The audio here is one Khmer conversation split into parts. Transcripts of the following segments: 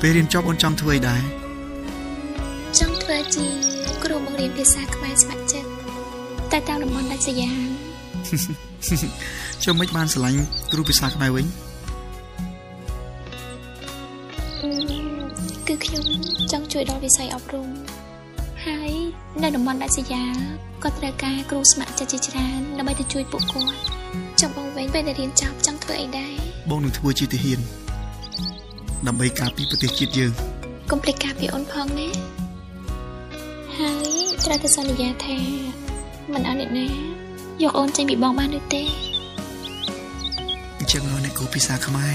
ពេលរៀនចប់អូនចង់ធ្វើអីដែរចង់ធ្វើជាគ្រូបង្រៀនភាសាខ្មែរស្ម័គ្រចិត្តតែតាមតំបន់ដាច់ស្រយាលចុះមិនបានស្រឡាញ់គ្រូភាសាខ្មែរវិញគឺខ្ញុំចង់ជួយដល់វិស័យអប់រំហើយនៅតំបន់ដាច់ស្រយាលក៏ត្រូវការគ្រូស្ម័គ្រចិត្តជាច្រើនដើម្បីទៅជួយពួកគាត់ចាំបងវិញពេលដែលរៀនចប់ចង់ធ្វើអីដែរបងនឹងធ្វើជាទាហាន ដើម្បីការពារប្រទេសជាតិយើងកុំភ្លេចការពារអូនផងណាហើយត្រូវតែសន្យាថាមិនអត់អ្នកណាយកអូនចេញពីបងបានឬទេអញ្ចឹងនៅអ្នកគ្រូភាសាខ្មែរ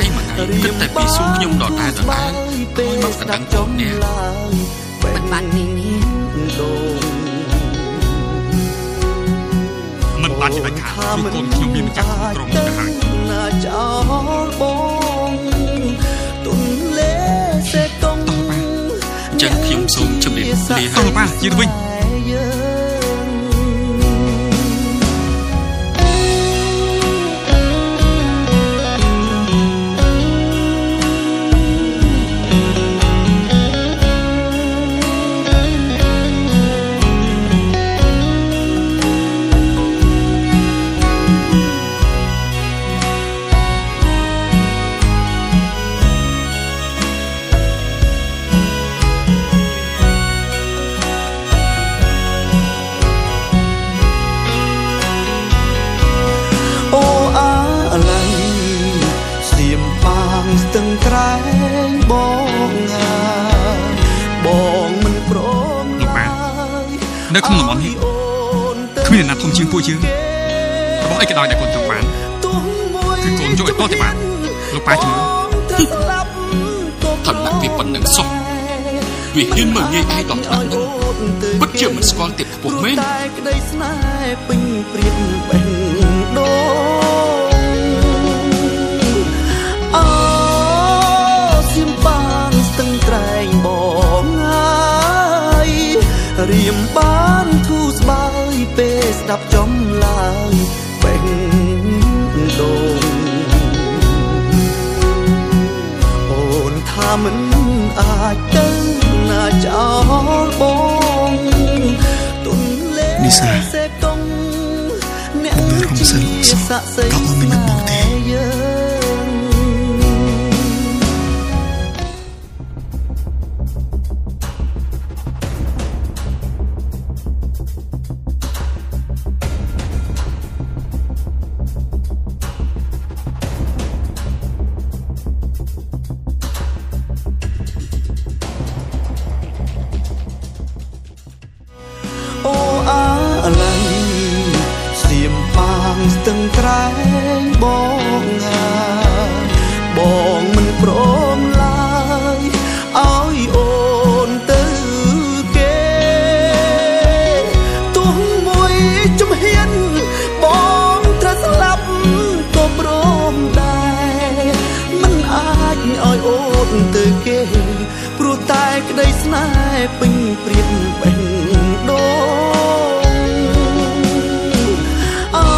ថ្ងៃមួយថ្ងៃគិតតែពីសួរខ្ញុំដដែលដដែលពេលមកស្ដាប់ចូលអ្នកមិនបានញញដូងមិនបានជាខាតគឺកូនខ្ញុំមានម្ចាស់ក្រុមទៅហើយណាចោលបងទុនលេសេកងចឹងខ្ញុំសូមជម្រាបលាតោះប៉ាយឺតវិញ នៅក្នុងតំបន់នេះគ្មានអ្នកណាធំជាងពួកយើងរបស់អីក៏ដោយដែលកូនចង់បានគឺកូនយកឲ្យតទៅបានលោកប៉ាជំនួសថនដាក់វាប៉ុណ្្នឹងសោះវាហ៊ានមើលងាយឯងដល់ថ្នាក់ហ្នឹងពិតជាមិនស្គាល់ទេខ្ពស់មែនតែក្តីស្នេហ៍ពេញព្រៀបបេះដូង ដាប់ចំឡើយបេះដូងអូនថាមិនអាចទៅណាចោលបងទុនលេសេកងអ្នកជាស័ក្តិសិទ្ធិក៏មិននឹកបងទេ ទៅគេ ព្រោះតែក្តីស្នេហ៍ពេញព្រៀបបេះដូងអូ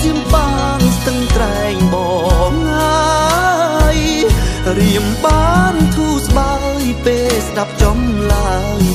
សៀមបានស្ទឹងត្រែងបងហើយរៀមបានធូរស្បើយពេលស្ដាប់ចំឡើយ